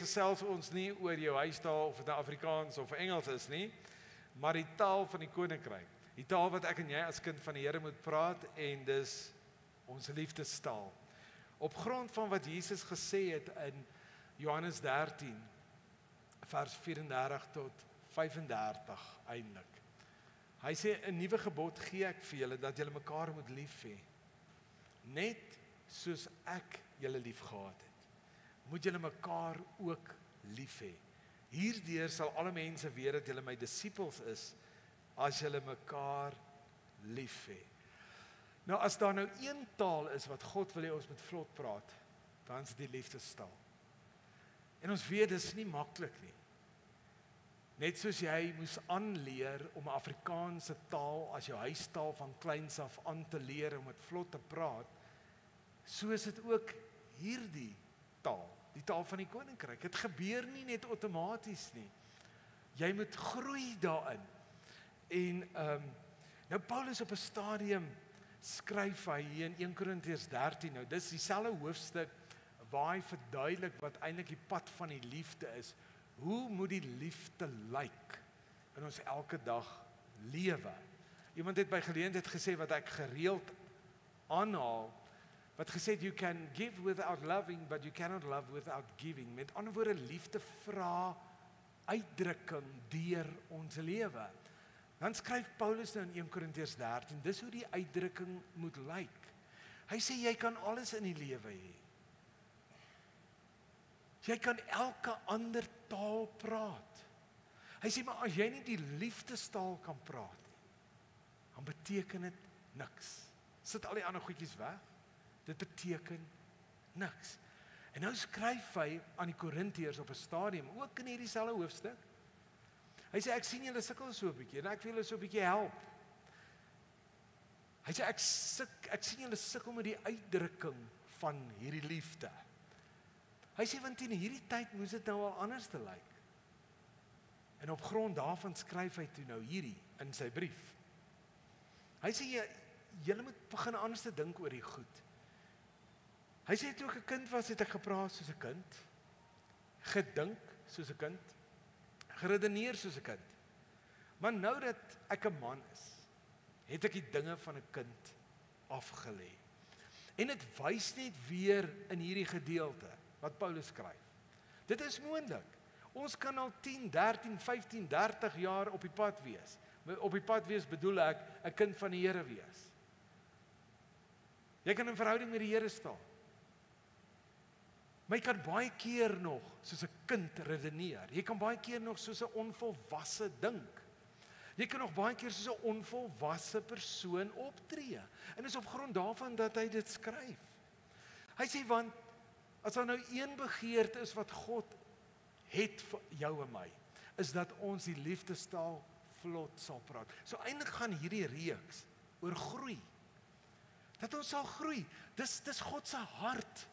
gesels ons nie oor jou huistaal of dit nou Afrikaans of Engels is nie, maar die taal van die koninkryk. Die taal wat ek en jy as kind van die Here moet praat en dis ons liefdestaal. Op grond van wat Jesus gesê het in Johannes 13 vers 34 tot 35 eintlik. Hy sê 'n nuwe gebod gee ek vir julle dat julle mekaar moet lief hê. Net soos ek julle liefgehad het, moet julle mekaar ook lief hê. Hierdeur sal alle mense weet dat julle my disippels is as julle mekaar lief hê. Nou as daar nou een taal is wat God wil hê ons moet vlot praat, dan is dit die liefdestaal. En ons weet dis nie maklik nie. Net soos jy moes aanleer om Afrikaanse taal as jou huistaal van kleins af aan te leer om dit vlot te praat, so is dit ook hierdie taal, die taal van die koninkryk. Dit gebeur nie net outomaties nie. Jy moet groei daarin. En ehm um, nou Paulus op 'n stadium skryf hy hier in 1 Korintiërs 13. Nou dis dieselfde hoofstuk waar hy verduidelik wat eintlik die pad van die liefde is. Hoe moet die liefde lyk in ons elke dag lewe? Iemand het by geleentheid gesê wat ek gereeld aanhaal wat gesê het you can give without loving but you cannot love without giving. Met ander woorde liefde vra uitdrukking deur ons lewe. Dan skryf Paulus nou in 1 Korintiërs 13, dis hoe die uitdrukking moet lyk. Hy sê jy kan alles in die lewe hê. Jy kan elke ander taal praat. Hy sê maar as jy nie die liefdestaal kan praat nie, dan beteken dit niks. Sit al die ander goedjies weg. Dit beteken niks. En nou skryf hy aan die Korintiërs op 'n stadium, ook in hierdie selfde hoofstuk. Hy sê ek sien julle sukkel so 'n bietjie en ek wil julle so 'n bietjie help. Hy sê ek suk ek sien julle sukkel met die uitdrukking van hierdie liefde. Hy sê want in hierdie tyd moes dit nou al anders te lyk. En op grond daarvan skryf hy toe nou hierdie in sy brief. Hy sê julle moet begin anders te dink oor die goed. Hy sê toe ek 'n kind was, het ek gepraat soos 'n kind, gedink soos 'n kind, geredeneer soos 'n kind. Maar nou dat ek 'n man is, het ek die dinge van 'n kind afgelê. En dit wys net weer in hierdie gedeelte wat Paulus skryf. Dit is moontlik. Ons kan al 10, 13, 15, 30 jaar op die pad wees. Op die pad wees bedoel ek 'n kind van die Here wees. Jy kan in verhouding met die Here staan. Jy kan baie keer nog soos 'n kind redeneer. Jy kan baie keer nog soos 'n onvolwasse dink. Jy kan nog baie keer soos 'n onvolwasse persoon optree. En dis op grond daarvan dat hy dit skryf. Hy sê want As daar nou een begeerte is wat God het vir jou en my, is dat ons die liefdestaal vlot sal praat. So eintlik gaan hierdie reeks oor groei. Dat ons sal groei. Dis dis God se hart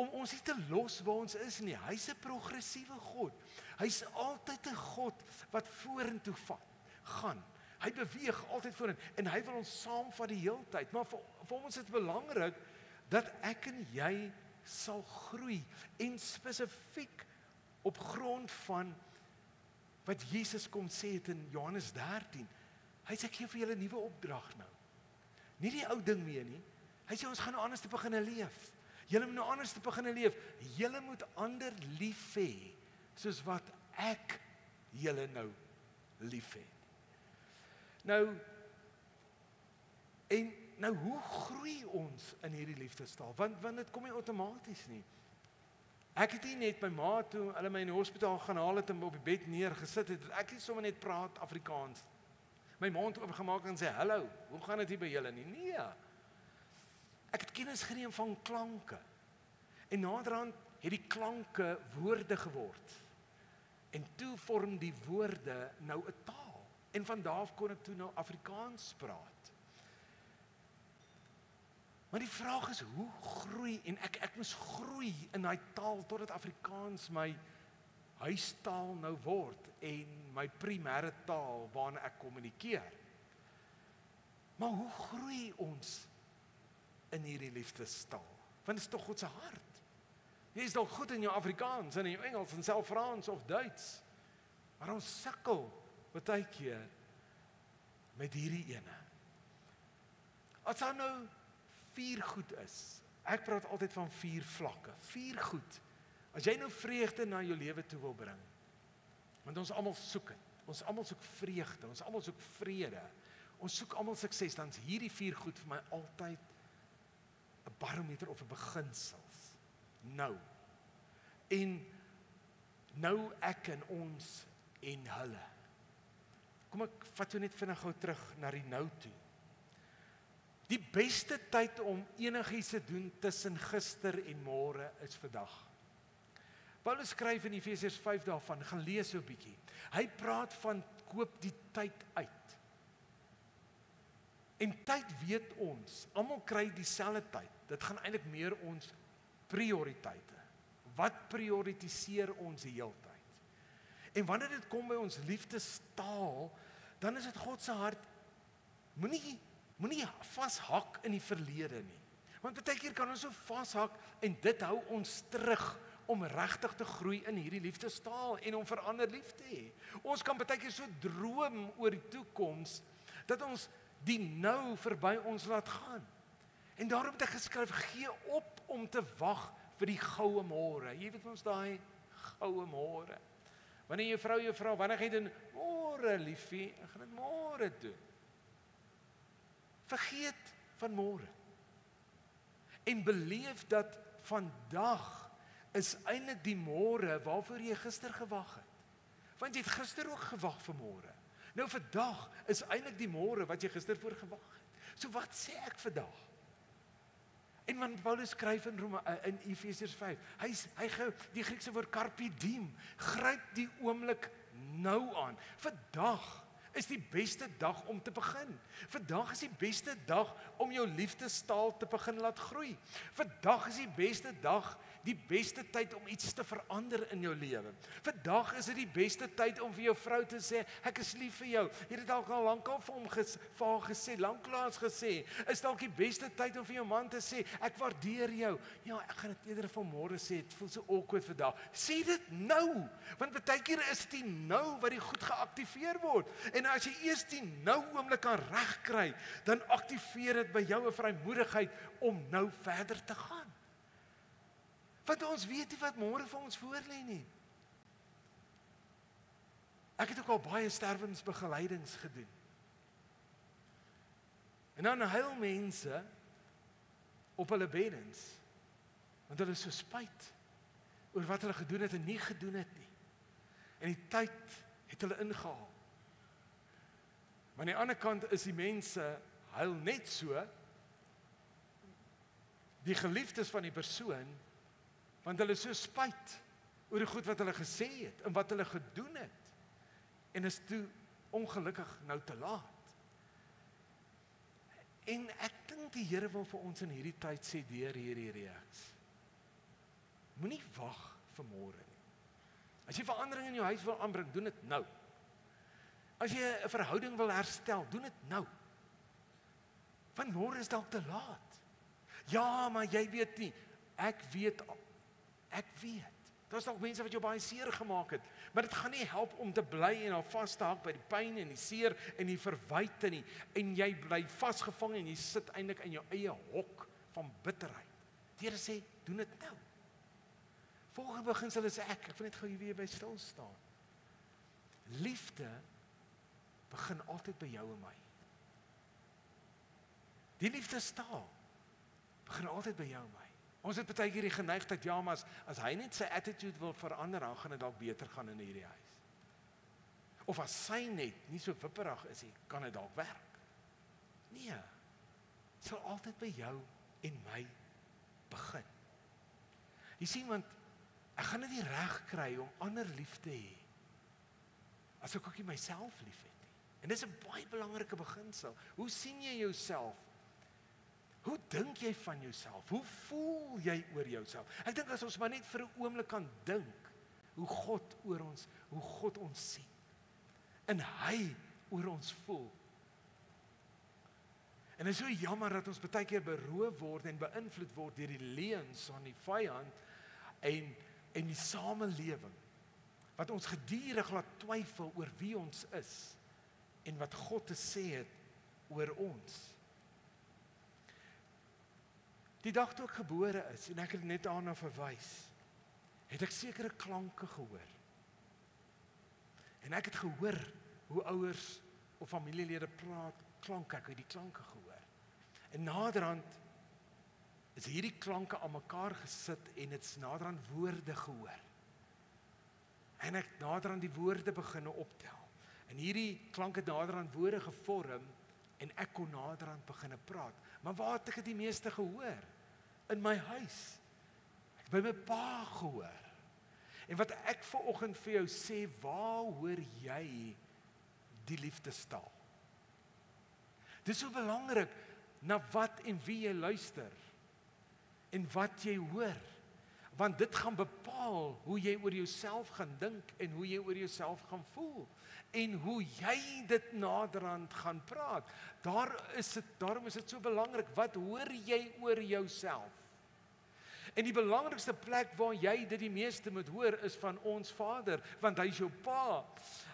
om ons nie te los waar ons is nie. Hy's 'n progressiewe God. Hy's altyd 'n God wat vorentoe vat, gaan. Hy beweeg altyd vorentoe en hy wil ons saamvat die heeltyd. Maar vir, vir ons is dit belangrik dat ek en jy sal groei en spesifiek op grond van wat Jesus kom sê het in Johannes 13. Hy sê ek gee vir julle 'n nuwe opdrag nou. Nie die ou ding meer nie. Hy sê ons gaan nou anders te begin leef. Julle moet nou anders te begin leef. Julle moet ander lief hê soos wat ek julle nou lief het. Nou en Nou hoe groei ons in hierdie liefdestaal? Want want dit kom nie outomaties nie. Ek het nie net my ma toe hulle my in die hospitaal gaan haal het en op die bed neergesit het. Ek het sommer net praat Afrikaans. My mond oopgemaak en sê hallo, hoe gaan dit hier by julle nie? Nee. Ek het kennis geneem van klanke. En naderhand het die klanke woorde geword. En toe vorm die woorde nou 'n taal. En van daar af kon ek toe nou Afrikaans praat. Maar die vraag is hoe groei en ek ek moet groei in daai taal totdat Afrikaans my huistaal nou word en my primêre taal waarna ek kommunikeer. Maar hoe groei ons in hierdie liefdestaal? Want dit is tog God se hart. Jy's dalk goed in jou Afrikaans en in jou Engels en self Frans of Duits. Maar ons sukkel baie keer met hierdie ene. As daar nou vier goed is. Ek praat altyd van vier vlakke. Vier goed. As jy nou vreugde na jou lewe toe wil bring. Want ons almal soek dit. Ons almal soek vreugde, ons almal soek vrede. Ons soek almal sukses, dan's hierdie vier goed vir my altyd 'n barometer of 'n beginsels. Nou. En nou ek en ons en hulle. Kom ek vat jou net vinnig gou terug na die nou toe. Die beste tyd om enigiets te doen tussen gister en môre is vandag. Paulus skryf in Efesiërs 5 daarvan, gaan lees so 'n bietjie. Hy praat van koop die tyd uit. En tyd weet ons, almal kry dieselfde tyd. Dit gaan eintlik meer ons prioriteite. Wat prioritiseer ons die hele tyd? En wanneer dit kom by ons liefdestaal, dan is dit God se hart moenie moenie vashak in die verlede nie. Want baie keer kan ons so vashak en dit hou ons terug om regtig te groei in hierdie liefdestaal en om vir ander lief te hê. Ons kan baie keer so droom oor die toekoms dat ons die nou verby ons laat gaan. En daarom het ek geskryf gee op om te wag vir die goue môre. Jy weet ons daai goue môre. Wanneer jou vrou jou vra wanneer gaan jy doen môre liefie, ek gaan dit môre doen. Vergeet van môre. En beleef dat vandag is eintlik die môre waarvoor jy gister gewag het. Want jy het gister ook gewag vir môre. Nou vandag is eintlik die môre wat jy gister voor gewag het. So wat sê ek vandag? En man Paulus skryf in Rome eh, in Efesiërs 5. Hy hy gou die Griekse woord carpe diem, gryp die oomblik nou aan. Vandag is die beste dag om te begin. Vandag is die beste dag om jou liefdestaal te begin laat groei. Vandag is die beste dag die beste tyd om iets te verander in jou lewe. Vandag is dit die beste tyd om vir jou vrou te sê ek is lief vir jou. Jy het dit al lankal vir hom ges, vir haar gesê, lanklaas gesê. Is dalk die beste tyd om vir jou man te sê ek waardeer jou. Ja, ek gaan dit eerder van môre sê. Dit voel so awkward vandag. Sê dit nou. Want baie keer is dit nou wat die goed geaktiveer word. En as jy eers die nou oomblik kan regkry, dan aktiveer dit by jou 'n vrymoedigheid om nou verder te gaan. Want ons weet nie wat môre vir ons voorlê nie. Ek het ook al baie sterwensbegeleidings gedoen. En dan huil mense op hulle beddens want hulle is so spyt oor wat hulle gedoen het en nie gedoen het nie. En die tyd het hulle ingehaal. Maar aan die ander kant is die mense huil net so die geliefdes van die persoon want hulle is so spyt oor die goed wat hulle gesê het en wat hulle gedoen het en is toe ongelukkig nou te laat. En ek dink die Here wil vir ons in hierdie tyd sê deur hierdie reeks. Moenie wag vir môre nie. As jy verandering in jou huis wil aanbring, doen dit nou. As jy 'n verhouding wil herstel, doen dit nou. Want môre is dalk te laat. Ja, maar jy weet nie. Ek weet Ek weet. Daar's dalk mense wat jou baie seer gemaak het, maar dit gaan nie help om te bly en al vas te hak by die pyn en die seer en die verwyte nie en jy bly vasgevang en jy sit eintlik in jou eie hok van bitterheid. Die Here sê, doen dit nou. Volgende beginsel is ek, ek wil net gou hier weer by stil staan. Liefde begin altyd by jou en my. Die liefde staan begin altyd by jou en my. Ons het baie keer die geneigtheid ja, maar as, as hy net sy attitude wil verander, dan gaan dit dalk beter gaan in hierdie huis. Of as sy net nie so wipperig is nie, kan dit dalk werk. Nee. Sal altyd by jou en my begin. Jy sien want ek gaan dit nie reg kry om ander lief te hê as ek ook nie myself liefhet nie. En dis 'n baie belangrike beginsel. Hoe sien jy jouself? Hoe dink jy van jouself? Hoe voel jy oor jouself? Ek dink as ons maar net vir 'n oomblik kan dink hoe God oor ons, hoe God ons sien. En hy oor ons voel. En dit is so jammer dat ons baie keer beroof word en beïnvloed word deur die leuns van die vyand en en die samelewing wat ons gedurig laat twyfel oor wie ons is en wat God te sê het oor ons. Die dag toe ek gebore is en ek het net daarna verwys, het ek sekere klanke gehoor. En ek het gehoor hoe ouers of familielede praat, klanke, ek het die klanke gehoor. En naderhand is hierdie klanke aan mekaar gesit en dit's naderhand woorde gehoor. En ek naderhand die woorde begine optel. En hierdie klanke naderhand woorde gevorm en ek kon naderhand begine praat. Maar waar het ek dit die meeste gehoor? In my huis. Ek by my pa gehoor. En wat ek ver oggend vir jou sê, waar hoor jy die liefdestaal? Dis so belangrik na wat en wie jy luister en wat jy hoor. Want dit gaan bepaal hoe jy oor jouself gaan dink en hoe jy oor jouself gaan voel en hoe jy dit naderhand gaan praat. Daar is dit daarom is dit so belangrik wat hoor jy oor jouself? En die belangrikste plek waar jy dit die meeste moet hoor is van ons Vader, want hy is jou pa.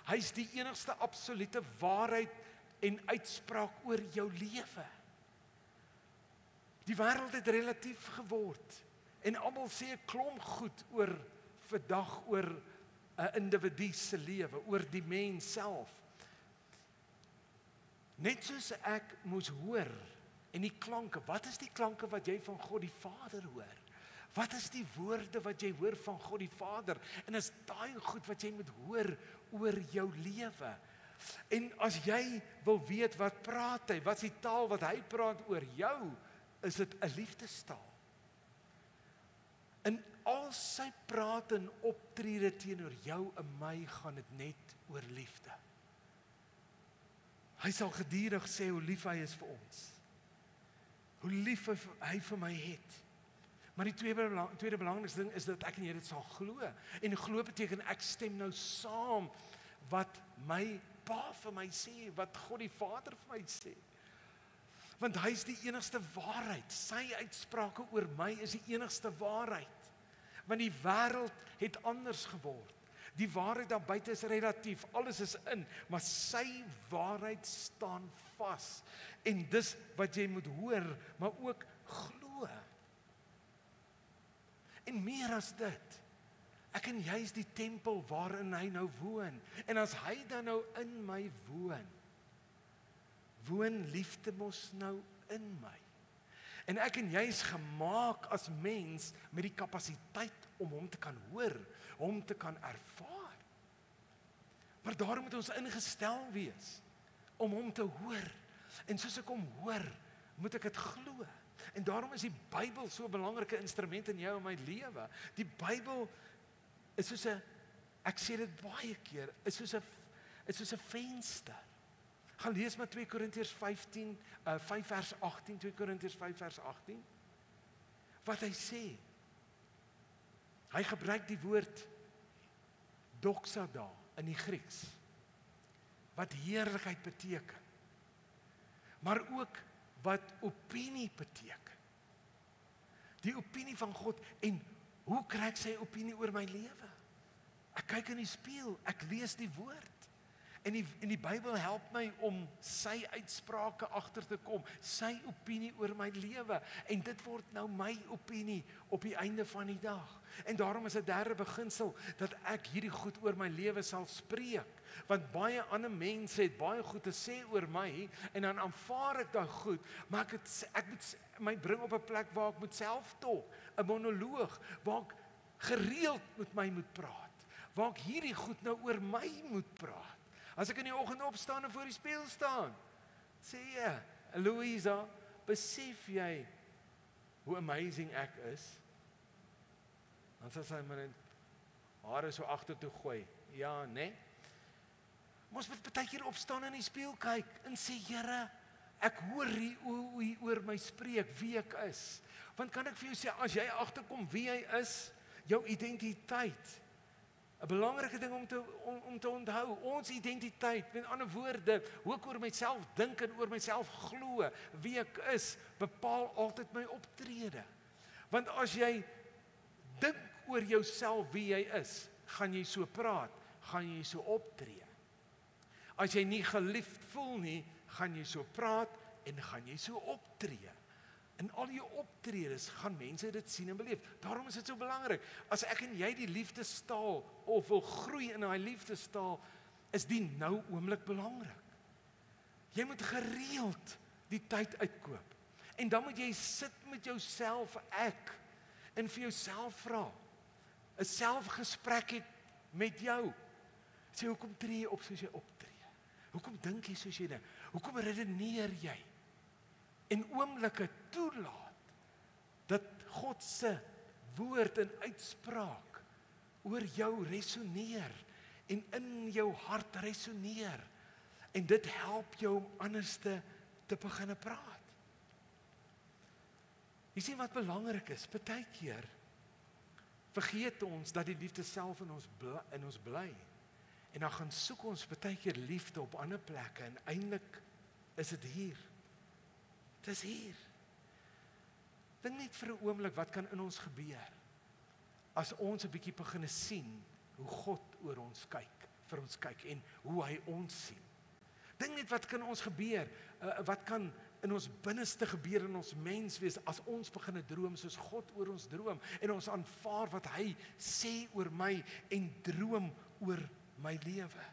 Hy's die enigste absolute waarheid en uitspraak oor jou lewe. Die wêreld het relatief geword en almal sê 'n klomp goed oor vandag oor 'n individu se lewe, oor die mens self. Net soos ek moes hoor en die klanke, wat is die klanke wat jy van God die Vader hoor? Wat is die woorde wat jy hoor van God die Vader? En is daai goed wat jy moet hoor oor jou lewe. En as jy wil weet wat praat hy, wat is die taal wat hy praat oor jou? is dit 'n liefdestaal. In al sy praat en optrede teenoor jou en my gaan dit net oor liefde. Hy sal gedurig sê hoe lief hy is vir ons. Hoe lief hy vir my het. Maar die tweede belang, tweede belangrikste ding is dat ek en jy dit sal glo. En glo beteken ek stem nou saam wat my Pa vir my sê, wat God die Vader vir my sê want hy is die enigste waarheid. Sy uitsprake oor my is die enigste waarheid. Want die wêreld het anders geword. Die waarheid daar buite is relatief. Alles is in, maar sy waarheid staan vas. En dis wat jy moet hoor, maar ook glo. En meer as dit. Ek en jy is die tempel waarin hy nou woon. En as hy dan nou in my woon, woon liefde mos nou in my. En ek en jy is gemaak as mens met die kapasiteit om hom te kan hoor, hom te kan ervaar. Maar daarom moet ons ingestel wees om hom te hoor. En soos ek hom hoor, moet ek dit glo. En daarom is die Bybel so 'n belangrike instrument in jou en my lewe. Die Bybel is soos 'n ek sê dit baie keer, is soos 'n is soos 'n venster Gaan lees maar 2 Korintiërs 15 uh 5 vers 18 2 Korintiërs 5 vers 18. Wat hy sê. Hy gebruik die woord doxa daar in die Grieks wat heerlikheid beteken. Maar ook wat opinie beteken. Die opinie van God en hoe kry ek sy opinie oor my lewe? Ek kyk in die spieël, ek lees die woord. En die en die Bybel help my om sy uitsprake agter te kom, sy opinie oor my lewe en dit word nou my opinie op die einde van die dag. En daarom is 'n derde beginsel dat ek hierdie goed oor my lewe sal spreek, want baie ander mense het baie goed te sê oor my en dan aanvaar ek daai goed, maar ek het ek moet my bring op 'n plek waar ek moet self tog, 'n monoloog waar ek gereeld met my moet praat, waar ek hierdie goed nou oor my moet praat. As ek in die oggend opstaan en voor die spieël staan, sê jy, Louisa, besef jy hoe amazing ek is? Dan sê sy maar net hare so agter toe gooi. Ja, né? Nee? Mos moet baie keer opstaan en in die spieël kyk en sê, Here, ek hoor hoe hoe oor my spreek wie ek is. Want kan ek vir jou sê as jy agterkom wie jy is, jou identiteit 'n belangrike ding om te om, om te onthou, ons identiteit, met ander woorde, hoe ek oor myself dink en oor myself glo, wie ek is, bepaal altyd my optrede. Want as jy dink oor jouself wie jy is, gaan jy so praat, gaan jy so optree. As jy nie geliefd voel nie, gaan jy so praat en gaan jy so optree. In al jou optredes gaan mense dit sien en beleef. Daarom is dit so belangrik. As ek en jy die liefdestaal of wil groei in daai liefdestaal, is die nou oomblik belangrik. Jy moet gereeld die tyd uitkoop. En dan moet jy sit met jouself ek en vir jouself vra. 'n Selfgesprek het met jou. Sê hoekom tree jy op soos jy optree? Hoekom dink jy soos jy dink? Hoekom redeneer jy? En oomblikke toelaat dat God se woord en uitspraak oor jou resoneer en in jou hart resoneer en dit help jou om anders te te begine praat. Jy sien wat belangrik is, baie keer vergeet ons dat die liefde self in ons bly, in ons bly. En dan gaan soek ons baie keer liefde op ander plekke en eintlik is dit hier. Dis hier. Dink net vir 'n oomblik wat kan in ons gebeur as ons 'n bietjie begine sien hoe God oor ons kyk, vir ons kyk en hoe hy ons sien. Dink net wat kan ons gebeur? Uh, wat kan in ons binneste gebeur in ons menswees as ons begine droom soos God oor ons droom en ons aanvaar wat hy sê oor my en droom oor my lewe.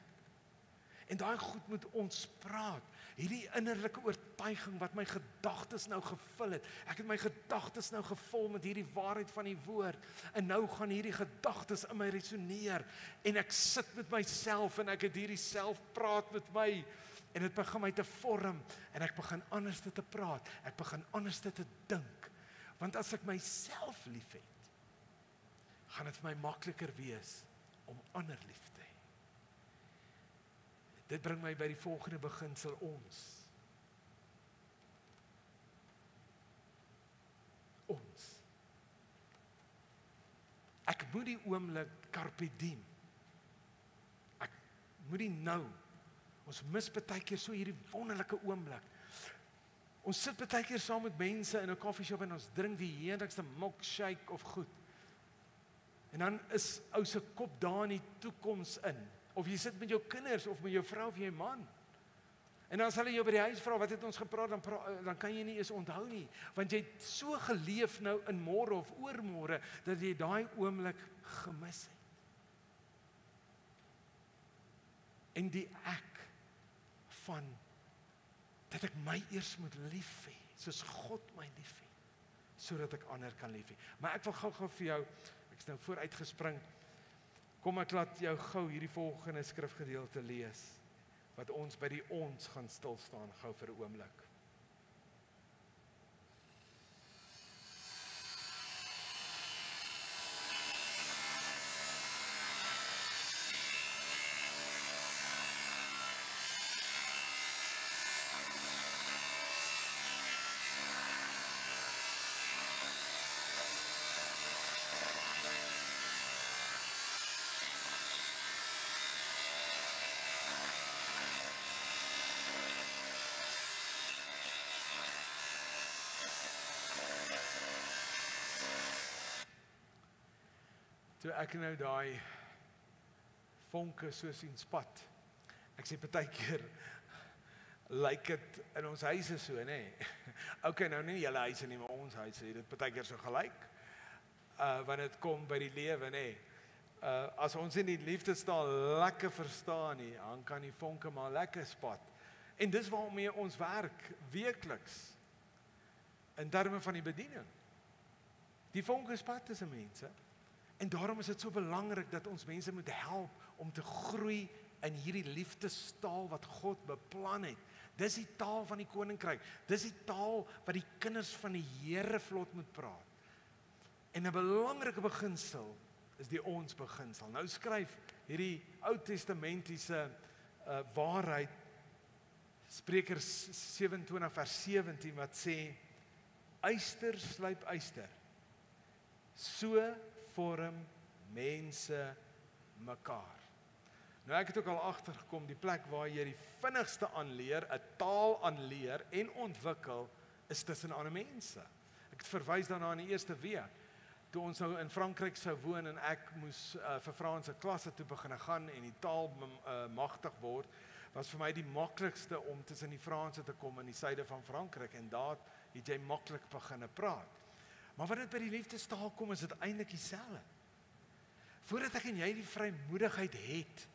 En daai goed moet ons praat hierdie innerlike oortuiging wat my gedagtes nou gevul het. Ek het my gedagtes nou gevul met hierdie waarheid van die woord en nou gaan hierdie gedagtes in my resoneer en ek sit met myself en ek het hierdie self praat met my en dit begin my te vorm en ek begin anders te, te praat. Ek begin anders te, te dink. Want as ek myself liefhet, gaan dit vir my makliker wees om ander lief Dit bring my by die volgende beginsel ons. Ons. Ek moet die oomblik carpe diem. Ek moet die nou. Ons mis baie keer so hierdie wonderlike oomblik. Ons sit baie keer saam met mense in 'n koffieshop en ons drink die heerlikste milkshake of goed. En dan is ou se kop daar in die toekoms in of jy sit met jou kinders of met jou vrou of jy man. En dan as hulle jou by die huis vra wat het ons gepraat dan pra, dan kan jy nie eens onthou nie want jy het so geleef nou in môre of oormôre dat jy daai oomblik gemis het. En die ek van dat ek my eers moet lief hê soos God my lief het sodat ek ander kan lief hê. Maar ek wil gou-gou vir jou ek's nou vooruitgespring Kom ek laat jou gou hierdie volgende skrifgedeelte lees wat ons by die ons gaan stil staan gou vir 'n oomblik. Toe ek nou daai vonke so sien spat. Ek sê baie keer lyk dit in ons huise so, nê. Nee. Okay, nou nie julle huise nie, maar ons huise dit baie keer so gelyk. Uh wanneer dit kom by die lewe, nê. Nee. Uh as ons in die liefde staan lekker verstaan nie, dan kan die vonke maar lekker spat. En dis waarmee ons werk weekliks in terme van die bediening. Die vonke spat tussen mense. En daarom is dit so belangrik dat ons mense moet help om te groei in hierdie liefdestaal wat God beplan het. Dis die taal van die koninkryk. Dis die taal wat die kinders van die Here vlot moet praat. En 'n belangrike beginsel is die ons beginsel. Nou skryf hierdie Ou Testamentiese uh, waarheid Spreuke 27 vers 17 wat sê Eyster slyp eyster. So vorm mense mekaar. Nou ek het ook al agtergekom die plek waar jy die vinnigste aanleer, 'n taal aanleer en ontwikkel is tussen ander mense. Ek het verwys daarna in die eerste week. toe ons nou in Frankryk sou woon en ek moes uh, vir Franse klasse toe begin gaan en die taal uh, magtig word, was vir my die maklikste om tussen die Franse te kom in die suide van Frankryk en daar het jy maklik begine praat. Maar wanneer dit by die liefdestaal kom, is dit eintlik dieselfde. Voordat ek en jy die vrymoedigheid het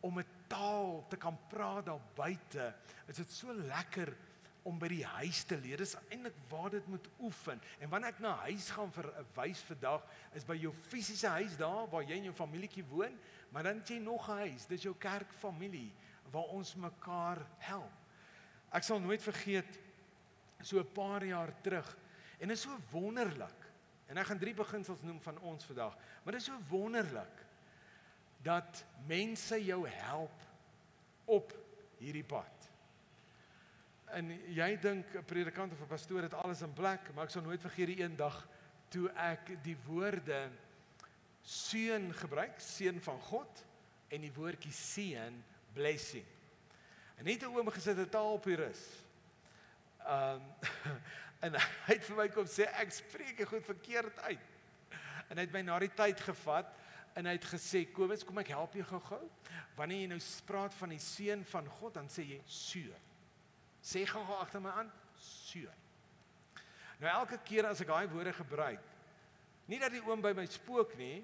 om 'n taal te kan praat daar buite, is dit so lekker om by die huis te leer. Dis eintlik waar dit moet oefen. En wanneer ek na huis gaan vir 'n wys vandag, is by jou fisiese huis daar waar jy en jou familietjie woon, maar dan het jy nog 'n huis. Dis jou kerkfamilie waar ons mekaar help. Ek sal nooit vergeet so 'n paar jaar terug en dit is so wonderlik. En ek gaan drie beginsels noem van ons vandag, maar dit is so wonderlik dat mense jou help op hierdie pad. En jy dink 'n predikant of 'n pastoor het alles in plek, maar ek sal nooit vergeet die een dag toe ek die woorde seun gebruik, seun van God en die woordjie seun blessing. En net 'n oom gesit het taal op die rus. Um en hy het vir my kom sê ek spreek dit goed verkeerd uit. En hy het my na die tyd gevat en hy het gesê Kobus, kom ek help jou gou-gou. Wanneer jy nou praat van die seun van God, dan sê jy seun. Sê gou-gou agter my aan, seun. Nou elke keer as ek daai woorde gebruik, nie dat die oom by my spook nie,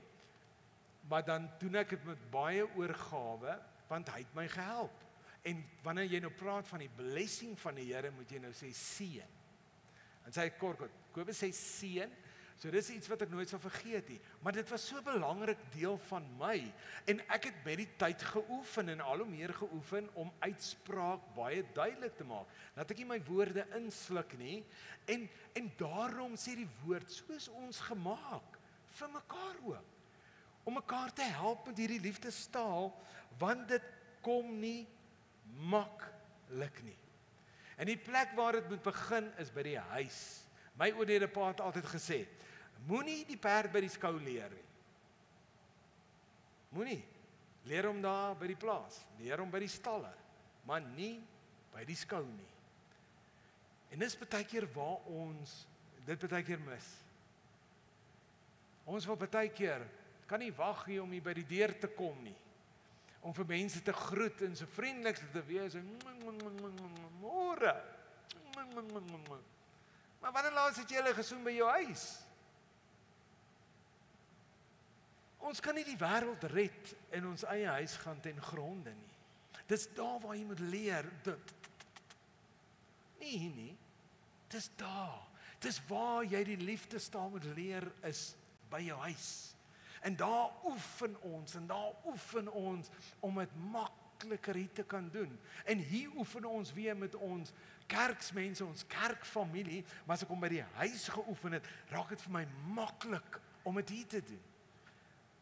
maar dan doen ek dit met baie oorgawe want hy het my gehelp. En wanneer jy nou praat van die blessing van die Here, moet jy nou sê seën. En sê kort kort, Kobus sê seën. So dis iets wat ek nooit sal vergeet nie, maar dit was so 'n belangrik deel van my en ek het met die tyd geoefen en al hoe meer geoefen om uitspraak baie duidelik te maak. Dat ek nie my woorde insluk nie en en daarom sê die woord soos ons gemaak vir mekaar ook om mekaar te help met hierdie liefdestaal want dit kom nie maklik nie. En die plek waar dit moet begin is by die huis. My oudere pa het altyd gesê, moenie die perd by die skou leer nie. Moenie leer hom daar by die plaas, leer hom by die stalle, maar nie by die skou nie. En dis baie keer waar ons dit baie keer mis. Ons wil baie keer kan nie wag hier om hier by die deur te kom nie. Om vir mense te groet en so vriendelik te wees en môre. Maar wanneer laas het jy hulle gesoen by jou huis? Ons kan nie die wêreld red in ons eie huis gaan ten gronde nie. Dis daar waar jy moet leer. Nee nee. Dis daar. Dis waar jy die liefde staan moet leer is by jou huis. En daar oefen ons en daar oefen ons om dit makliker hier te kan doen. En hier oefen ons weer met ons kerksmense, ons kerkfamilie, maar as ek hom by die huis geoefen het, raak dit vir my maklik om dit hier te doen.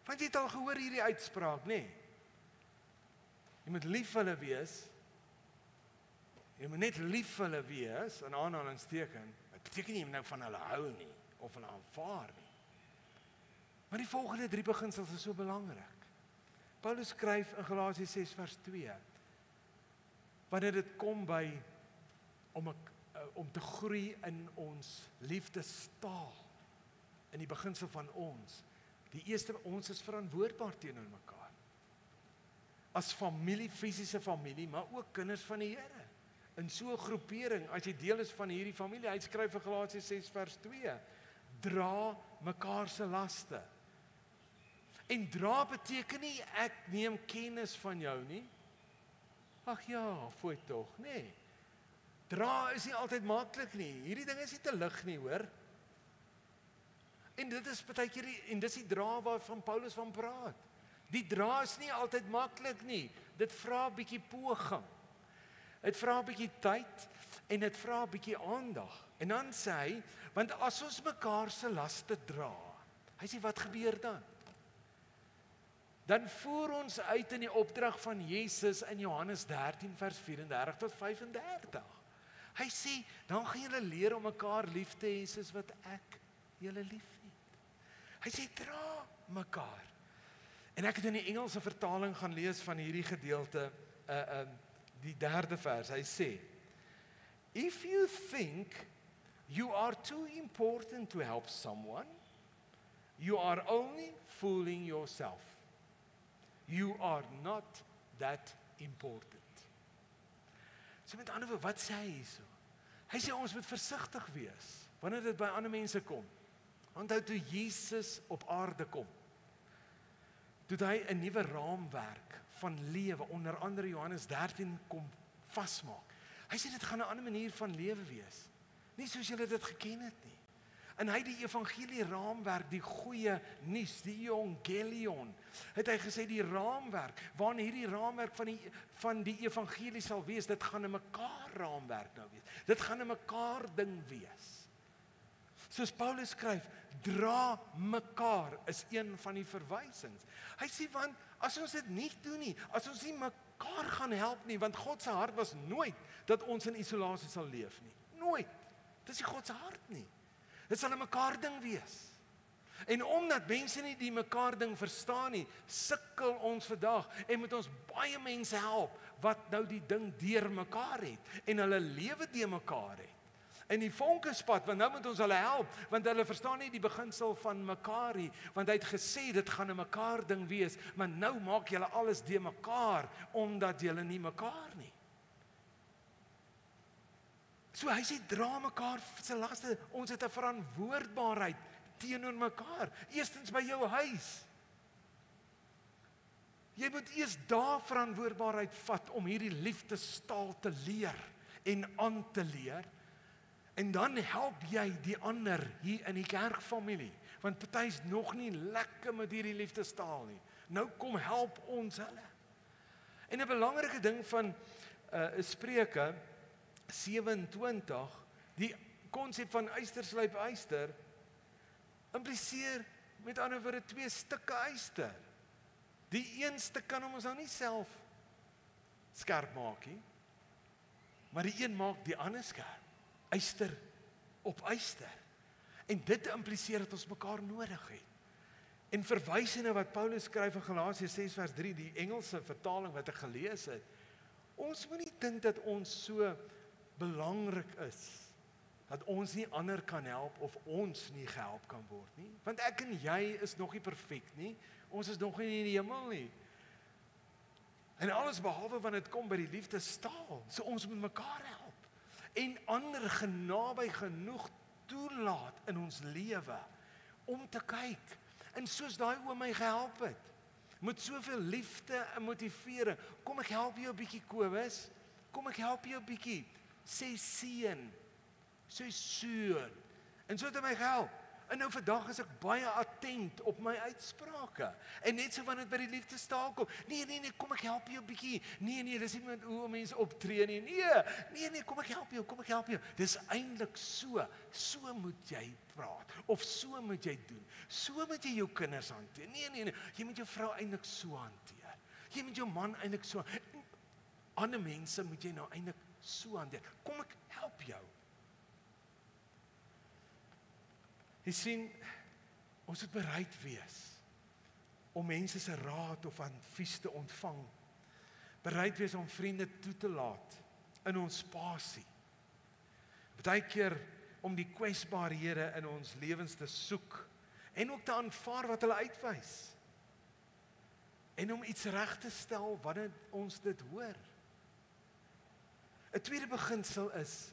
Want jy het al gehoor hierdie uitspraak, nê? Nee? Jy moet lief vir hulle wees. Jy moet net lief vir hulle wees, in aanhalingsteken. Dit beteken nie jy moet nou van hulle hou nie of hulle aanvaar nie. Maar die volgende drie beginsels is so belangrik. Paulus skryf in Galasië 6 vers 2. Wanneer dit kom by om ek, uh, om te groei in ons liefdestaal in die beginsel van ons. Die eerste ons is verantwoordbaar teenoor mekaar. As familie, fisiese familie, maar ook kinders van die Here. In so 'n groepering, as jy deel is van hierdie familie, hy skryf in Galasië 6 vers 2, dra mekaar se laste. En dra beteken nie ek neem kennis van jou nie. Ag ja, fooi tog, nê. Nee. Dra is nie altyd maklik nie. Hierdie ding is nie te lig nie, hoor. En dit is baie keer en dis die dra waarvan Paulus van praat. Die dra is nie altyd maklik nie. Dit vra 'n bietjie poging. Dit vra 'n bietjie tyd en dit vra 'n bietjie aandag. En dan sê hy, want as ons mekaar se laste dra, hy sê wat gebeur dan? Dan voer ons uit in die opdrag van Jesus in Johannes 13 vers 34 tot 35. Hy sê, dan gaan julle leer om mekaar lief te hê soos wat ek julle liefhet. Hy sê dra mekaar. En ek het in die Engelse vertaling gaan lees van hierdie gedeelte, uh um die derde vers. Hy sê, if you think you are too important to help someone, You are only fooling yourself. You are not that important. So met ander woorde, wat sê hy hierso? Hy sê ons moet versigtig wees wanneer dit by ander mense kom. Onthou toe Jesus op aarde kom. Toe hy 'n nuwe raamwerk van lewe onder andere Johannes 13 kom vasmaak. Hy sê dit gaan 'n ander manier van lewe wees. Nie soos julle dit geken het nie. En hy die evangelie raamwerk, die goeie nuus, die evangelion, het hy gesê die raamwerk waarin hierdie raamwerk van die van die evangelie sal wees, dit gaan 'n mekaar raamwerk nou wees. Dit gaan 'n mekaar ding wees. Soos Paulus skryf, dra mekaar is een van die verwysings. Hy sê want as ons dit nie doen nie, as ons nie mekaar gaan help nie, want God se hart was nooit dat ons in isolasie sal leef nie. Nooit. Dis nie God se hart nie. Dit sal 'n mekaar ding wees. En omdat mense nie die mekaar ding verstaan nie, sukkel ons vandag en moet ons baie mense help wat nou die ding deur mekaar het en hulle lewe de mekaar het. En die vonkespad, want nou moet ons hulle help want hulle verstaan nie die beginsel van mekaar nie, want hy het gesê dit gaan 'n mekaar ding wees, maar nou maak julle alles de mekaar omdat julle nie mekaar nie. So hy sê dra mekaar se laste. Ons het 'n verantwoordbaarheid teenoor mekaar. Eerstens by jou huis. Jy moet eers daar verantwoordbaarheid vat om hierdie liefdestaal te leer en aan te leer. En dan help jy die ander hier in die kerkfamilie, want party is nog nie lekker met hierdie liefdestaal nie. Nou kom help ons hulle. En 'n belangrike ding van 'n uh, Spreuke 27 die konsep van eysterslyp eyster impliseer met ander woorde twee stukke eyster. Die een stuk kan ons nou nie self skerp maak nie. Maar die een maak die ander skerp. Eyster op eyster. En dit impliseer dat ons mekaar nodig het. En verwysende wat Paulus skryf in Galasiërs 6 vers 3, die Engelse vertaling wat ek gelees het. Ons moenie dink dat ons so belangrik is dat ons nie ander kan help of ons nie gehelp kan word nie. Want ek en jy is nog nie perfek nie. Ons is nog nie in die hemel nie. En alles behalwe wanneer dit kom by die liefde staal so ons moet mekaar help. En ander genaby genoeg toelaat in ons lewe om te kyk. En soos daai oom my gehelp het met soveel liefde en motivering. Kom ek help jou 'n bietjie Kobus. Kom ek help jou 'n bietjie sê seun. Sê seun. En so het hy my gehelp. En nou vandag is ek baie attent op my uitsprake. En net so wanneer dit by die liefde staal kom. Nee nee nee, kom ek help jou 'n bietjie. Nee nee, dis nie met hoe mense optree nie. Nee, nee nee, kom ek help jou, kom ek help jou. Dis eintlik so. So moet jy praat of so moet jy doen. So moet jy jou kinders hanteer. Nee nee nee, jy moet jou vrou eintlik so hanteer. Jy moet jou man eintlik so. Ander mense moet jy nou eintlik so hanteer. Kom ek help jou. Jy sien ons moet bereid wees om mense se raad of advies te ontvang. Bereid wees om vriende toe te laat in ons spasie. Partykeer om die kwesbaarhede in ons lewens te soek en ook te aanvaar wat hulle uitwys. En om iets reg te stel wanneer ons dit hoor. 'n Tweede beginsel is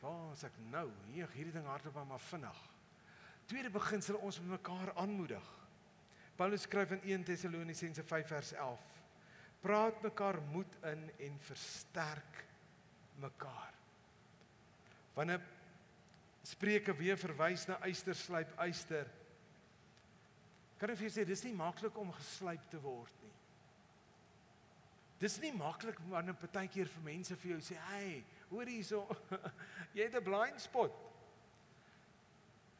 waar as ek nou hier hierdie ding hardop maar vinnig. Tweede beginsel ons moet mekaar aanmoedig. Paulus skryf in 1 Tessalonisense 5 vers 11. Praat mekaar moed in en versterk mekaar. Wanneer Spreuke weer verwys na eysterslyp eyster. Kan ek vir julle sê dis nie maklik om geslyp te word. Dis nie maklik wanneer partykeer vir mense vir jou sê, "Hey, hoor hierso, jy het 'n blind spot."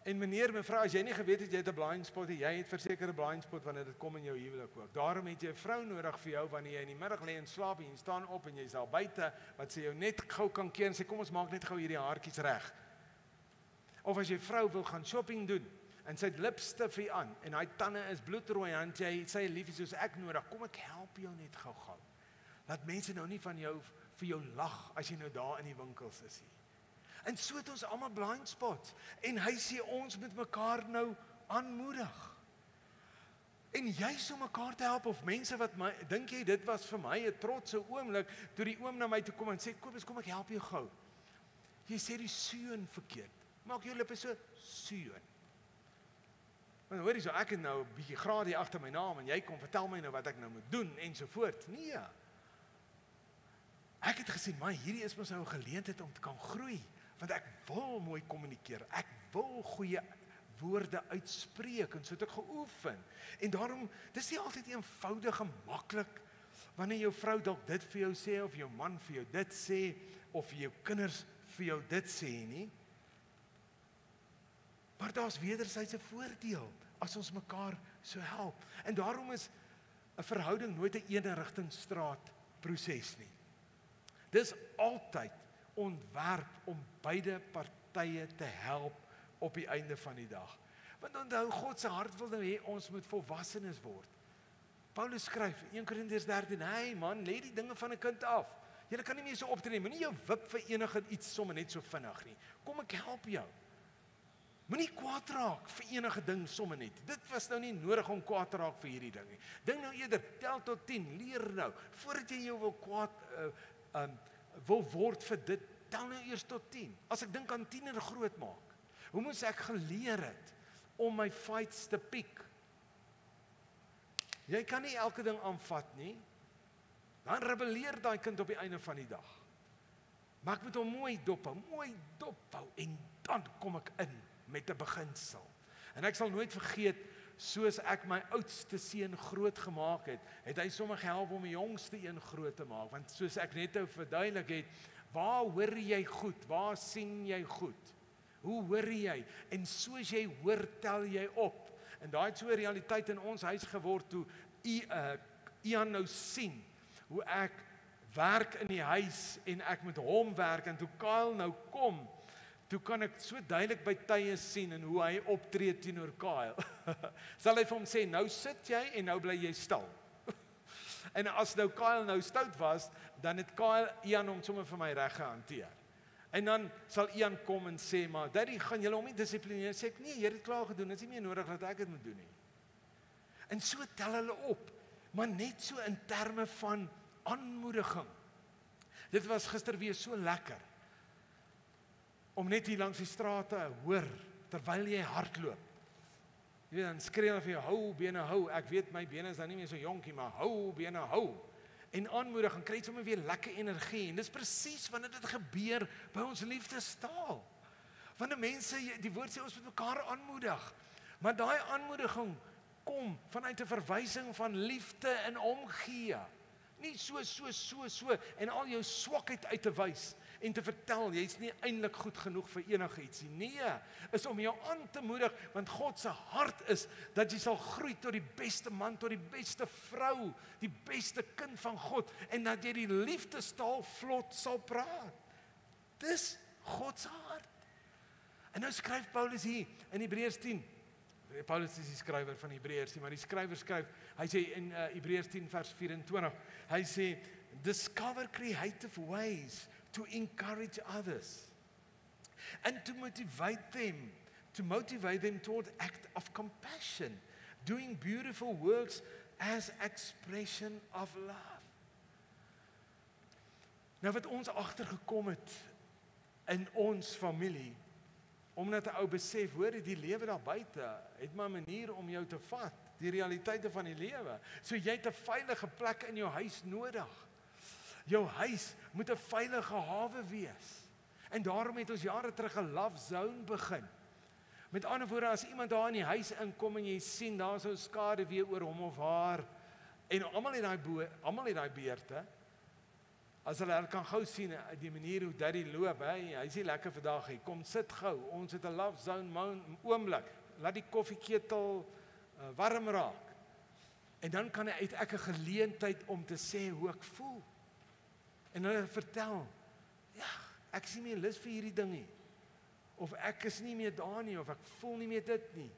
En meneer, mevrou, as jy nie geweet het jy het 'n blind spot nie, jy het verseker 'n blind spot wanneer dit kom in jou huwelik ook. Daarom het jy 'n vrou nodig vir jou wanneer jy in die middag lê en slaap en jy staan op en jy's al buite wat sê jou net gou kan keer en sê kom ons maak net gou hierdie haartjies reg. Of as jy vrou wil gaan shopping doen en sy het lipstifie aan en haar tande is bloedrooi en jy sê liefie soos ek nodig, kom ek help jou net gou-gou. Laat mense nou nie van jou vir jou lag as jy nou daar in die winkels is nie. En so het ons almal blind spots en hy sê ons moet mekaar nou aanmoedig. En jy sou mekaar te help of mense wat my dink jy dit was vir my 'n trotse oomblik toe die oom na my toe kom en sê Kobus kom ek help jou gou. Jy sê die seun verkeerd. Maak jou lippe so seun. Maar hoor jy so ek het nou 'n bietjie gradie agter my naam en jy kom vertel my nou wat ek nou moet doen en so voort. Nee. Ek het gesien maar hierdie is mos nou 'n geleentheid om te kan groei want ek wil mooi kommunikeer. Ek wil goeie woorde uitspreek en so het ek geoefen. En daarom dis nie altyd eenvoudig en maklik wanneer jou vrou dalk dit vir jou sê of jou man vir jou dit sê of jou kinders vir jou dit sê nie. Maar daar's wederwysige voordeel as ons mekaar so help. En daarom is 'n verhouding nooit 'n eenrigtingstraat proses nie. Dis altyd ontwerp om beide partye te help op die einde van die dag. Want onthou God se hart wil nou hê ons moet volwassenes word. Paulus skryf 1 Korintiërs 13: "Hey man, lê die dinge van 'n kind af. Jy kan nie meer so optree nie. Moenie jou wip vir enige iets sommer net so vinnig nie. Kom ek help jou. Moenie kwaad raak vir enige ding sommer net. Dit was nou nie nodig om kwaad te raak vir hierdie ding nie. Dink nou eerder, tel tot 10, leer nou voordat jy jou wil kwaad uh um wil word vir dit. Tel nou eers tot 10. As ek dink aan tiener groot maak. Hoe moes ek geleer het om my fights te piek? Jy kan nie elke ding aanvat nie. Dan rebelleer daai kind op die einde van die dag. Maar ek moet hom mooi dop mooi dop hou en dan kom ek in met 'n beginsel. En ek sal nooit vergeet soos ek my oudste seun groot gemaak het, het hy sommer gehelp om die jongste een groot te maak, want soos ek net nou verduidelik het, waar hoor jy goed? Waar sien jy goed? Hoe hoor jy? En soos jy hoor, tel jy op. En daai het so 'n realiteit in ons huis geword toe u uh Ian nou sien hoe ek werk in die huis en ek met hom werk en toe Kyle nou kom, toe kan ek so duidelik by tye sien en hoe hy optree teenoor Kyle. Sal hy vir hom sê nou sit jy en nou bly jy stil. en as nou Kyle nou stout was, dan het Kyle Ian hom sommer vir my reg gehanteer. En dan sal Ian kom en sê maar, "Daddy, gaan julle hom nie dissiplineer?" Sê ek, "Nee, jy het dit klaar gedoen. Dit is nie meer nodig dat ek dit moet doen nie." En so tel hulle op, maar net so in terme van aanmoediging. Dit was gister weer so lekker om net hier langs die strate hoor terwyl jy hardloop. Jy weet dan skree hulle vir jou hou bene hou. Ek weet my bene is nou nie meer so jonkie maar hou bene hou en aanmoedig en kry sommer weer lekker energie en dis presies wanneer dit gebeur by ons liefdestaal. Wanneer mense die woord sê ons moet mekaar aanmoedig. Maar daai aanmoediging kom vanuit 'n verwysing van liefde en omgee. Nie so so so so en al jou swakheid uit te wys en te vertel jy's nie eintlik goed genoeg vir enigiets nie. Nee, is om jou aan te moedig want God se hart is dat jy sal groei tot die beste man, tot die beste vrou, die beste kind van God en dat jy die liefdestaal vlot sal praat. Dis God se hart. En nou skryf Paulus hier in Hebreërs 10 Paulus is die skrywer van Hebreërs, maar die skrywer skryf, hy sê in uh, Hebreërs 10 vers 24, hy sê discover creative ways to encourage others and to motivate them to motivate them toward act of compassion doing beautiful works as expression of love. Nou wat ons agtergekom het in ons familie omdat 'n ou besef hoor die lewe daar buite het maar 'n manier om jou te vat die realiteite van die lewe. So jy het 'n veilige plek in jou huis nodig Jou huis moet 'n veilige hawe wees. En daarom het ons jare terug 'n love zone begin. Met ander woorde, as iemand daar in die huis inkom en jy sien daar's 'n skade weer oor hom of haar en almal het daai almal het daai beerte. As hulle kan gou sien die manier hoe daddy loop, hy hy's nie lekker vandag nie. Kom sit gou. Ons het 'n love zone oomblik. Laat die koffieketel uh, warm raak. En dan kan hy uit ek 'n geleentheid om te sê hoe ek voel. En hulle vertel, ja, ek sien nie lus vir hierdie ding nie. Of ek is nie meer daar nie of ek voel nie meer dit nie.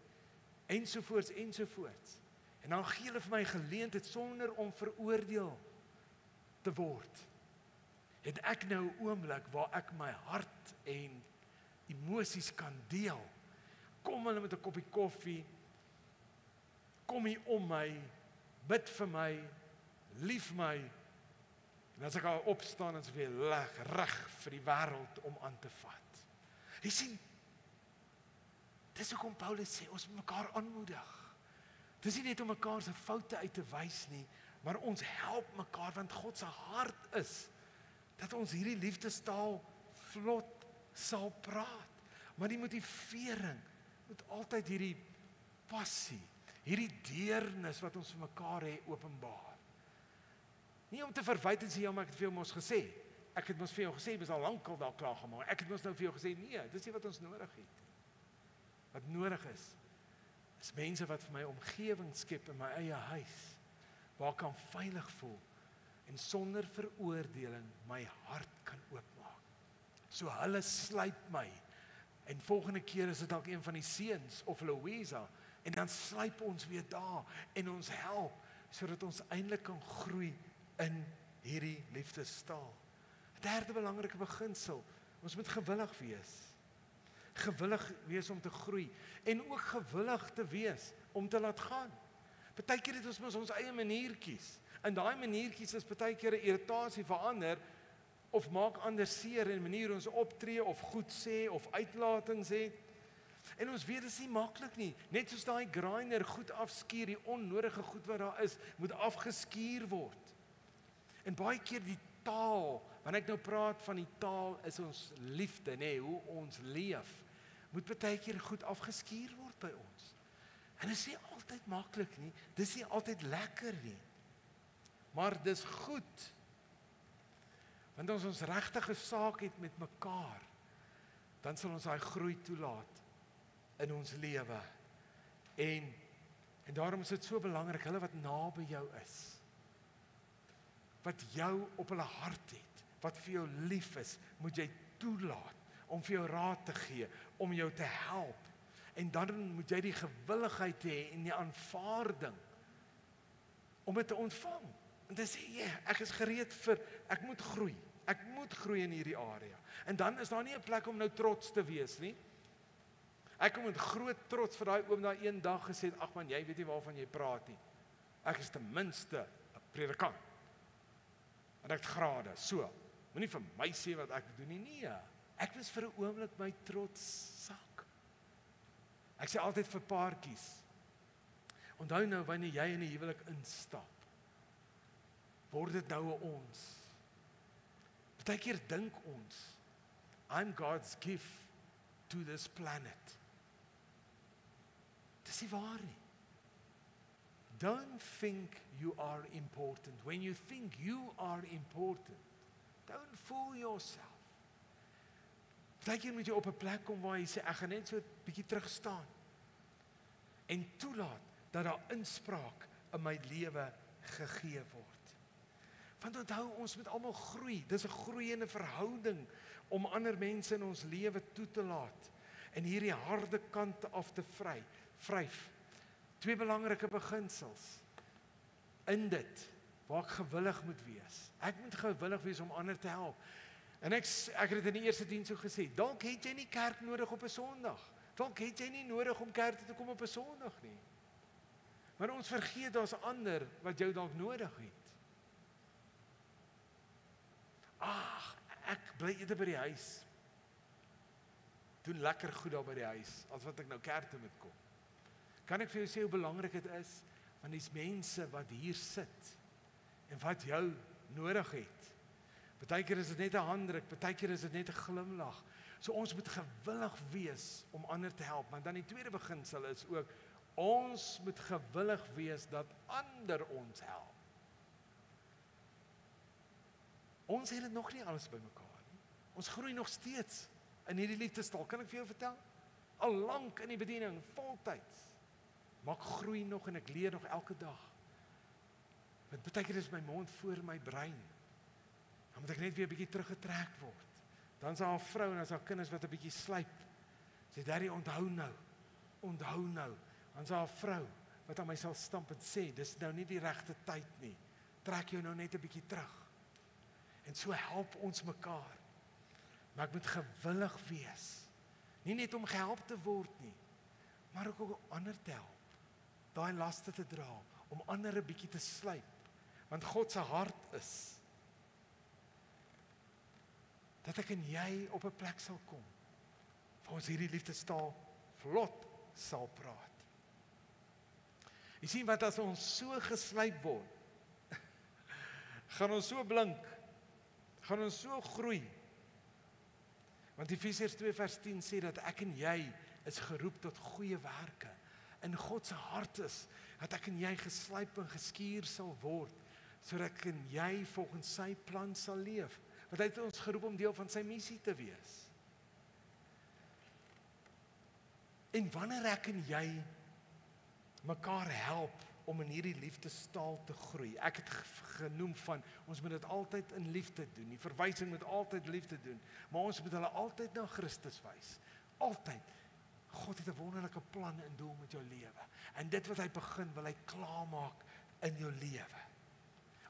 Ensovoorts ensovoorts. En dan gee hulle vir my geleentheid sonder om veroordeel te word. Het ek nou 'n oomblik waar ek my hart en emosies kan deel. Kom hulle met 'n koppie koffie. Kom hier om my, bid vir my, lief my. En as ek al opstaan en sê weer leg reg vir die wêreld om aan te vat. Jy sien Dis hoekom Paulus sê ons moet mekaar aanmoedig. Dis nie net om mekaar se foute uit te wys nie, maar ons help mekaar want God se hart is dat ons hierdie liefdestaal vlot sal praat. Maar die motivering moet altyd hierdie passie, hierdie deernis wat ons vir mekaar het openbaar. Nie om te verwyd en sê ja, maar ek het vir jou mos gesê. Ek het mos vir jou gesê, dis al lankal daar klaar gemaak. Ek het mos nou vir jou gesê, nee, dis nie wat ons nodig het. Wat nodig is is mense wat vir my omgewing skep in my eie huis waar ek kan veilig voel en sonder veroordeling my hart kan oopmaak. So hulle slyp my. En volgende keer is dit dalk een van die seuns of Louisa en dan slyp ons weer daar en ons help sodat ons eintlik kan groei in hierdie liefdestaal. Derde belangrike beginsel, ons moet gewillig wees. Gewillig wees om te groei en ook gewillig te wees om te laat gaan. Partykeer het ons mos ons eie maniertjies. En daai maniertjies is baie keer 'n irritasie vir ander of maak ander seer in maniere ons optree of goed sê of uitlatings het. En ons weet dit is nie maklik nie. Net soos daai grinder goed afskuur, die onnodige goed wat daar is, moet afgeskuur word. En baie keer die taal, wanneer ek nou praat van die taal is ons liefde, nê, nee, hoe ons leef, moet baie keer goed afgeskuur word by ons. En dit is nie altyd maklik nie. Dis nie altyd lekker nie. Maar dis goed. Want as ons regtige saak het met mekaar, dan sal ons daai groei toelaat in ons lewe. En en daarom is dit so belangrik hulle wat naby jou is. Wat jou op hulle hart het, wat vir jou lief is, moet jy toelaat om vir jou raad te gee, om jou te help. En dan moet jy die gewilligheid hê en die aanvaarding om dit te ontvang. En dan sê jy, ek is gereed vir ek moet groei. Ek moet groei in hierdie area. En dan is daar nie 'n plek om nou trots te wees nie. Ek kom met groot trots vir daai oom daai een dag gesê, "Ag man, jy weet nie waarvan jy praat nie. Ek is ten minste 'n predikant." En ek het grade. So, moenie vir my sê wat ek doen nie. Nee. Ek was vir 'n oomblik my trots sak. Ek sê altyd vir paartjies. Onthou nou wanneer jy in 'n huwelik instap word dit nou 'n ons. Partykeer dink ons I'm God's gift to this planet. Dis nie waar nie. Don't think you are important. When you think you are important, don't fool yourself. Partykeer moet jy op 'n plek kom waar jy sê ek gaan net so 'n bietjie terug staan en toelaat dat daar inspraak in my lewe gegee word. Want onthou ons moet almal groei. Dis 'n groeiende verhouding om ander mense in ons lewe toe te laat en hierdie harde kante af te vry. Vryf. Twee belangrike beginsels in dit waar ek gewillig moet wees. Ek moet gewillig wees om ander te help. En ek ek het dit in die eerste diens so gesê, dalk het jy nie kerk nodig op 'n Sondag. Dalk het jy nie nodig om kerk toe te kom op 'n Sondag nie. Maar ons vergeet daar's ander wat jou dalk nodig het. Ag, ek bly eerder by die huis. Doen lekker goed daar by die huis as wat ek nou kerk toe moet kom. Kan ek vir jou sê hoe belangrik dit is want dis mense wat hier sit en wat jou nodig het. Partykeer is dit net 'n handdruk, partykeer is dit net 'n glimlag. So ons moet gewillig wees om ander te help, maar dan die tweede beginsel is ook ons moet gewillig wees dat ander ons help. Ons het dit nog nie alles bymekaar nie. Ons groei nog steeds in hierdie liefdestaal. Kan ek vir jou vertel? Al lank in die bediening, voltyds. Maar ek groei nog en ek leer nog elke dag. Want baie keer is my mond voor my brein. Dan moet ek net weer 'n bietjie teruggetrek word. Dan daar 'n vrou en as haar kinders wat 'n bietjie slyp. Sê daddy onthou nou. Onthou nou. Dan daar 'n vrou wat aan my sal stamp en sê dis nou nie die regte tyd nie. Trek jou nou net 'n bietjie terug. En so help ons mekaar. Maar ek moet gewillig wees Nie net om gehelp te word nie, maar ook om ander te help. Daai laste te dra, om ander 'n bietjie te slyp. Want God se hart is dat ek en jy op 'n plek sal kom waar ons hierdie liefdestaal vlot sal praat. Jy sien wat as ons so geslyp word, gaan ons so blink, gaan ons so groei. Want Efesiërs 2 vers 10 sê dat ek en jy is geroep tot goeie werke. In God se hart is dat ek en jy geslyp en geskuur sal word sodat ek en jy volgens sy plan sal leef. Want hy het ons geroep om deel van sy missie te wees. En wanneer ek en jy mekaar help om in hierdie liefdestaal te groei. Ek het genoem van ons moet dit altyd in liefde doen. Die verwysing moet altyd liefde doen, maar ons moet hulle altyd na Christus wys. Altyd. God het 'n wonderlike plan en doel met jou lewe. En dit wat hy begin, wil hy klaarmaak in jou lewe.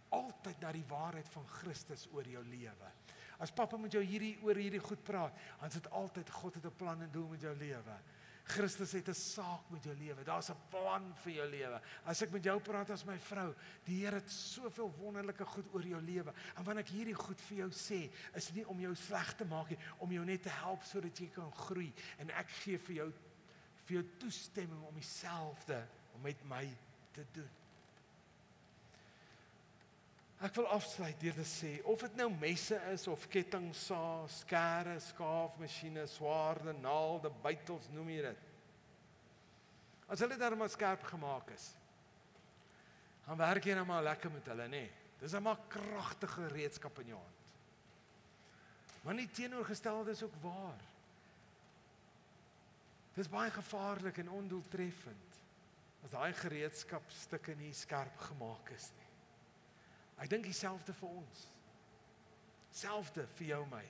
Altyd na die waarheid van Christus oor jou lewe. As pappa met jou hierdie oor hierdie goed praat, dan is dit altyd God het 'n plan en doel met jou lewe. Christus het 'n saak met jou lewe. Daar's 'n plan vir jou lewe. As ek met jou praat as my vrou, die Here het soveel wonderlike goed oor jou lewe. En wanneer ek hierdie goed vir jou sê, is dit nie om jou sleg te maak nie, om jou net te help sodat jy kan groei. En ek gee vir jou vir jou toestemming om dieselfde om met my te doen. Ek wil afsluit deur te sê of dit nou messe is of kettingsae, skare, skaafmasjiene, swaarde, naalde, bytels, noem jy dit. As hulle dan maar skerp gemaak is. Dan werk jy nou maar lekker met hulle, nê. Nee. Dis 'n maar kragtige gereedskap in jou hand. Maar nie teenoorgestelde is ook waar. Dis baie gevaarlik en ondoeltreffend as daai gereedskapstukke nie skerp gemaak is nie. Ek dink dieselfde vir ons. Selfde vir jou my.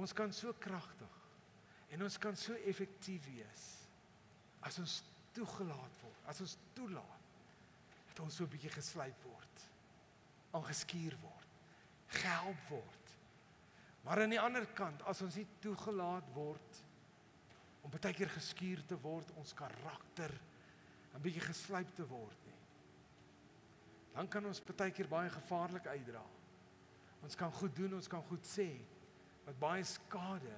Ons kan so kragtig en ons kan so effektief wees as ons toegelaat word, as ons toelaat dat ons so 'n bietjie geslyp word, aangeskuur word, gehelp word. Maar aan die ander kant, as ons nie toegelaat word om baie keer geskuur te word, ons karakter 'n bietjie geslyp te word dan kan ons baie keer baie gevaarlik uitdra. Ons kan goed doen, ons kan goed sê wat baie skade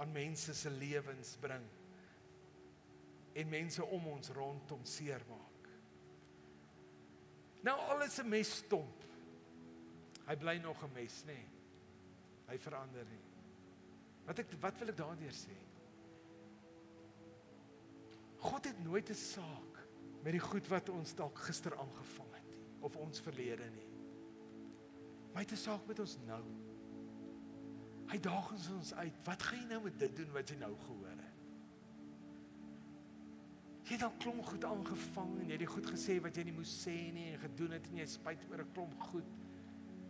aan mense se lewens bring en mense om ons rondom seermaak. Nou alles 'n mes stomp. Hy bly nog 'n mes, nê? Nee. Hy verander nie. Wat ek wat wil ek daardeur sê? God het nooit 'n saak met die goed wat ons dalk gister aangevang het of ons verlede nie. My te saak met ons nou. Hy daag ons ons uit. Wat gaan jy nou met dit doen wat jy nou gehoor het? Jy het al klomp goed aangevang en jy het die goed gesê wat jy nie moes sê nie en gedoen het en jy spyt oor 'n klomp goed.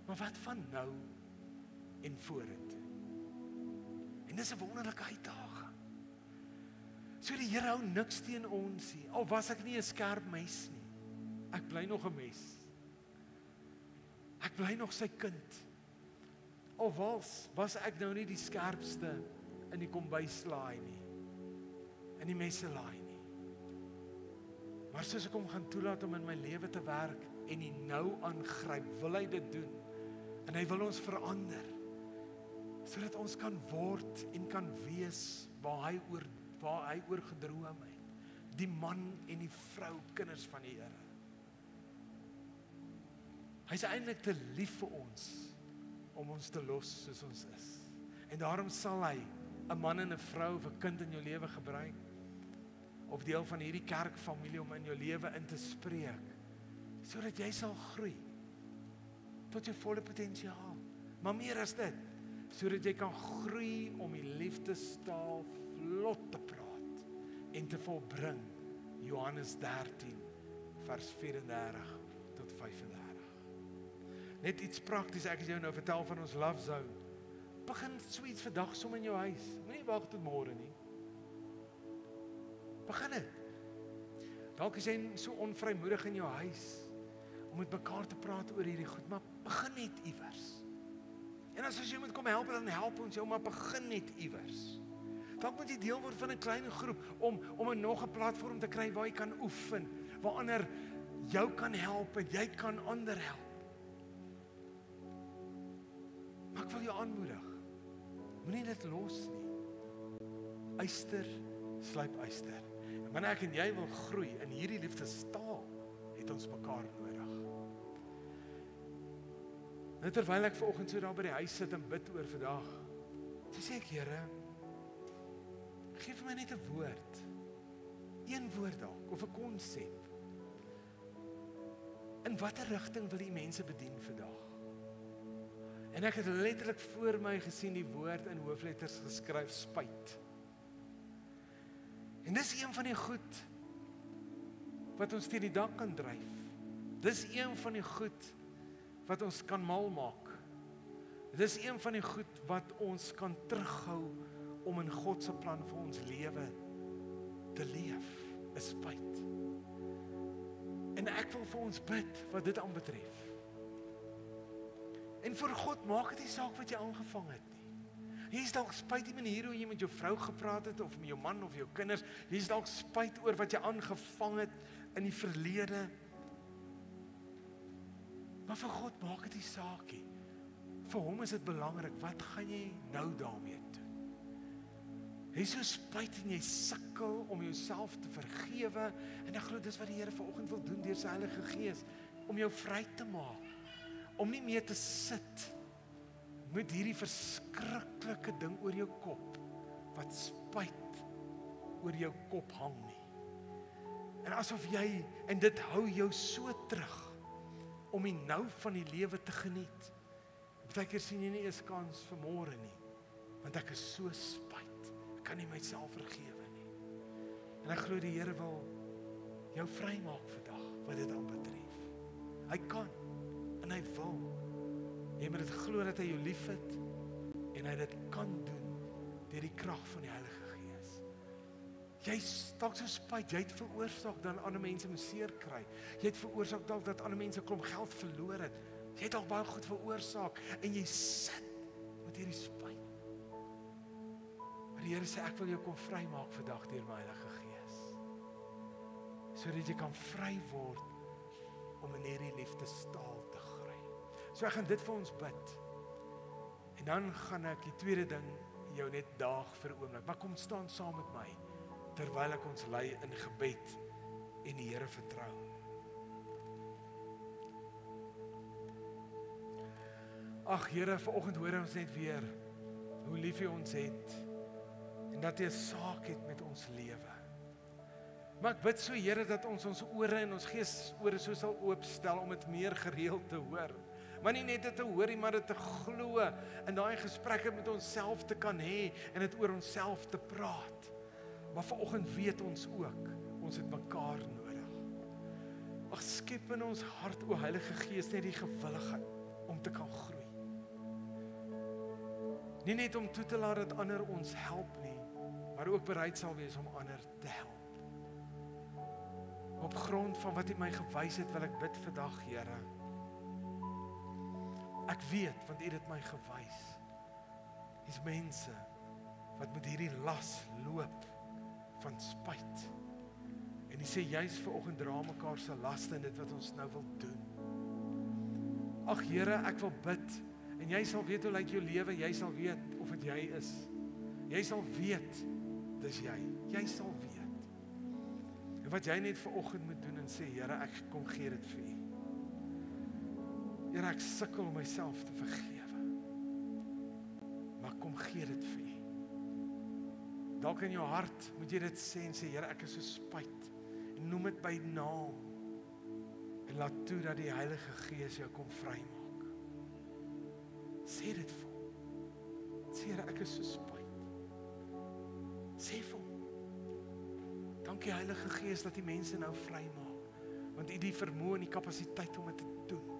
Maar wat van nou en vorentoe? En dis 'n wonderlike uitdaging. So die Here hou niks teen ons nie. Al was ek nie 'n skerp mes nie. Ek bly nog 'n mes. Ek bly nog sy kind. Of was was ek nou nie die skerpste in die kombuislaai nie. In die messelaai nie. Maar soos ek hom gaan toelaat om in my lewe te werk en hy nou aangryp, wil hy dit doen. En hy wil ons verander sodat ons kan word en kan wees waar hy oor waar hy oor gedroom het. Die man en die vrou kinders van die Here. Hy's eintlik te lief vir ons om ons te los soos ons is. En daarom sal hy 'n man en 'n vrou of 'n kind in jou lewe gebruik of deel van hierdie kerkfamilie om in jou lewe in te spreek sodat jy sal groei tot jou volle potensiaal. Maar meer as dit, sodat jy kan groei om die liefdestaal vlot te praat en te volbring. Johannes 13 vers 34 tot 35. Net iets prakties ek het jou nou vertel van ons love zone. Begin suits vandag som in jou huis. Moenie wag tot môre nie. Begin dit. Dalk is jy so onvrymoedig in jou huis om met mekaar te praat oor hierdie goed, maar begin net iewers. En as jy moet kom help, dan help ons jou, maar begin net iewers. Dalk moet jy deel word van 'n klein groep om om 'n nog 'n platform te kry waar jy kan oefen, waar ander jou kan help en jy kan ander help. Maar ek wil jou aanmoedig. Moenie dit los nie. Eyster slyp eyster. En wanneer ek en jy wil groei in hierdie liefdestaal, het ons mekaar nodig. Nou terwyl ek vanoggend so daar by die huis sit en bid oor vandag, sê ek Here, gee vir my net 'n woord. Een woord dalk of 'n konsep. In watter rigting wil U mense bedien vandag? En ek het letterlik voor my gesien die woord in hoofletters geskryf spyt. En dis een van die goed wat ons teen die dak kan dryf. Dis een van die goed wat ons kan mal maak. Dis een van die goed wat ons kan terughou om in God se plan vir ons lewe te leef, is spyt. En ek wil vir ons bid wat dit aanbetref. En vir God maak dit nie saak wat jy aangevang het nie. Hier's dalk spyt die manier hoe jy met jou vrou gepraat het of met jou man of jou kinders. Hier's dalk spyt oor wat jy aangevang het in die verlede. Maar vir God maak dit nie saak nie. Vir hom is dit belangrik wat gaan jy nou daarmee doen? Jy so spyt en jy sukkel om jouself te vergewe en ek glo dis wat die Here vanoggend wil doen deur sy Heilige Gees om jou vry te maak. Om nie meer te sit met hierdie verskriklike ding oor jou kop wat spyt oor jou kop hang nie. En asof jy en dit hou jou so terug om die nou van die lewe te geniet. Partykeer sien jy nie eens kans vir môre nie want ek is so spyt kan nie myself vergewe nie. En ek glo die Here wil jou vrymaak vandag wat dit aanbetref. Hy kan en hy wil. Jy moet dit glo dat hy jou liefhet en hy dit kan doen deur die krag van die Heilige Gees. Jy dalk so spyt, jy het veroorsaak dat ander mense moet seer kry. Jy het veroorsaak dalk dat ander mense klomp geld verloor het. Jy het dalk baie goed veroorsaak en jy sit met hierdie spyt. Die Here sê ek wil jou kom vrymaak vandag deur my Heilige Gees. Sodat jy kan vry word om in hierdie liefdestaal te groei. So ek gaan dit vir ons bid. En dan gaan ek die tweede ding jou net daag vir 'n oomblik. Maar kom staan saam met my terwyl ek ons lei in gebed en die Here vertrou. Ag Here, vanoggend hoor ons net weer hoe lief U ons het en dat jy 'n saak het met ons lewe. Maar ek bid so Here dat ons ons ore en ons gees ore so sal oopstel om dit meer gereeld te hoor. Maar nie net dit te hoor nie, maar dit te glo in daai gesprekke met onsself te kan hê en dit oor onsself te praat. Maar vanoggend weet ons ook, ons het mekaar nodig. Ag skep in ons hart o Heilige Gees net die gewilligheid om te kan groei. Nie net om toe te laat dat ander ons help nie, maar ook bereid sal wees om ander te help. Op grond van wat U my gewys het, wil ek bid vandag, Here. Ek weet want U het my gewys. Dis mense wat met hierdie las loop van spyt. En U sê juis vir oggend dra mekaar se laste en dit wat ons nou wil doen. Ag Here, ek wil bid en jy sal weet hoe lyk jou lewe, jy sal weet of dit jy is. Jy sal weet dis jy. Jy sal weet. En wat jy net ver oggend moet doen en sê, Here, ek kom gee dit vir U. Here, ek sukkel om myself te vergewe. Maar kom gee dit vir U. Dalk in jou hart moet jy dit sê en sê, Here, ek is so spyt. En noem dit by naam. En laat toe dat die Heilige Gees jou kom vrymaak. Sê dit vir hom. Sê, Here, ek is so spyt. Sê vir hom. Dankie Heilige Gees dat U mense nou vrymaak. Want U het die vermoë en die kapasiteit om dit te doen.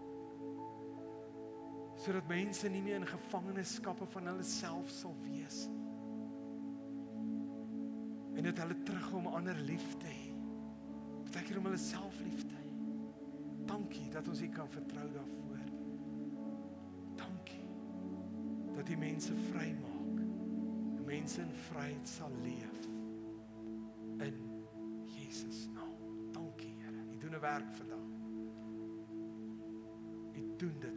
Sodat mense nie meer in gevangenskappe van hulle self sal wees nie. En dit hulle terug om ander lief te hê. Partykeer om hulle self lief te hê. Dankie dat ons U kan vertrou daarvoor. Dankie dat U mense vrymaak mense in vryheid sal leef in Jesus naam. Dankie Here. U doen 'n werk vandag. U doen dit.